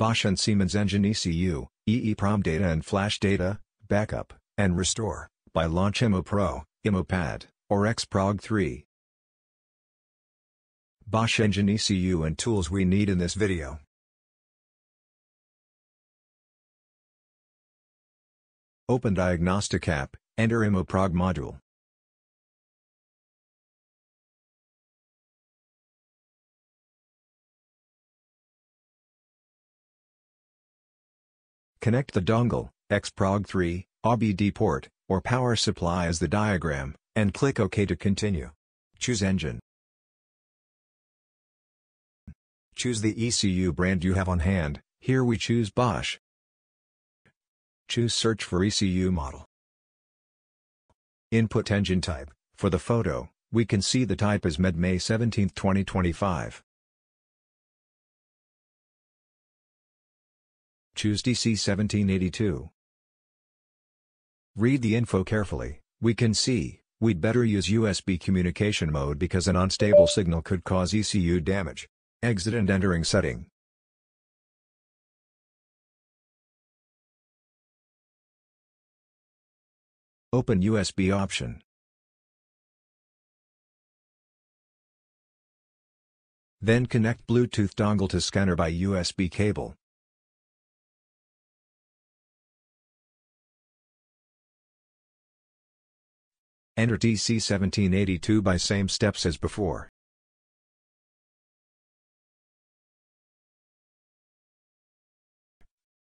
Bosch and Siemens Engine ECU, EEPROM data and flash data, backup, and restore, by Launch IMMO Pro, IMMO PAD, or XProg 3. Bosch Engine ECU and tools we need in this video. Open Diagnostic app, enter IMOProg module. Connect the dongle, XProg 3, OBD port, or power supply as the diagram, and click OK to continue. Choose engine. Choose the ECU brand you have on hand, here we choose Bosch. Choose Search for ECU model. Input engine type, for the photo, we can see the type is MED May 17, 2025. Choose TC 1782. Read the info carefully, we can see, we'd better use USB communication mode because an unstable signal could cause ECU damage. Exit and entering setting. Open USB option. Then connect Bluetooth dongle to scanner by USB cable. Enter TC 1782 by same steps as before.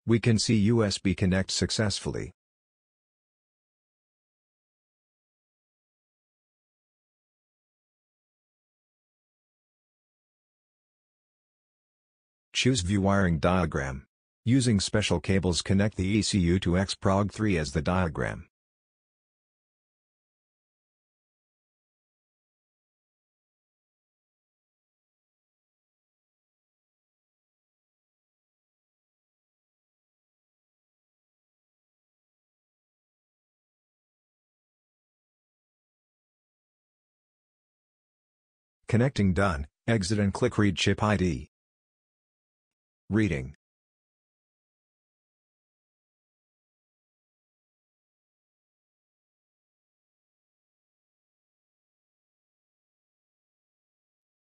We can see USB connect successfully. Choose View Wiring Diagram. Using special cables connect the ECU to XProg 3 as the diagram. Connecting done, exit and click Read Chip ID. Reading.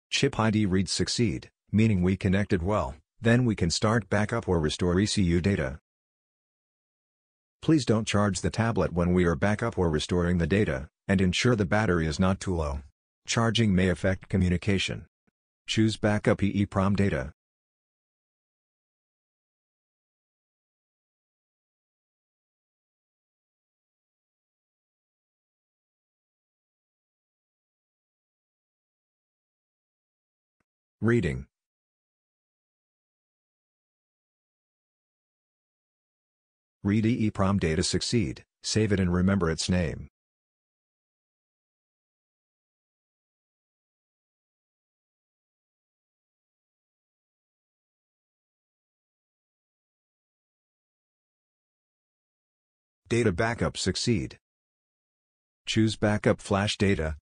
Chip ID reads succeed, meaning we connected well, then we can start backup or restore ECU data. Please don't charge the tablet when we are backup or restoring the data, and ensure the battery is not too low. Charging may affect communication. Choose Backup EEPROM data. Reading. Read EEPROM data succeed, save it and remember its name. Data backup succeed. Choose Backup Flash Data.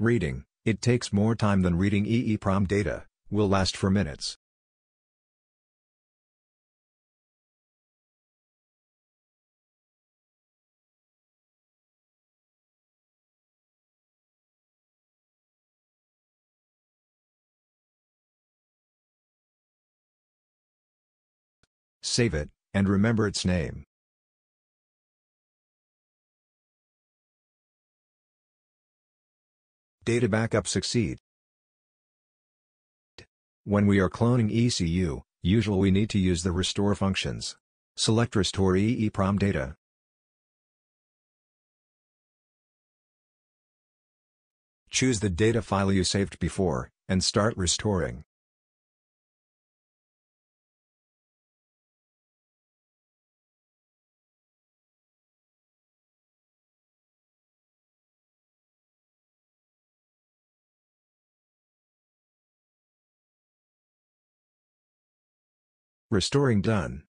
Reading, it takes more time than reading EEPROM data, will last for minutes. Save it, and remember its name. Data backup succeed. When we are cloning ECU, usually we need to use the restore functions. Select Restore EEPROM data. Choose the data file you saved before, and start restoring. Restoring done.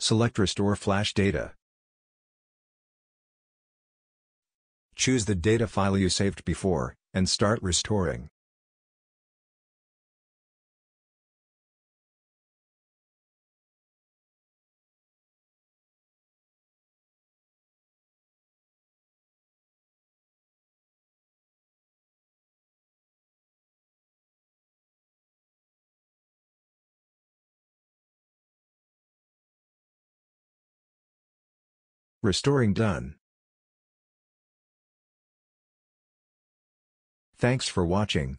Select Restore Flash Data. Choose the data file you saved before, and start restoring. Restoring done. Thanks for watching.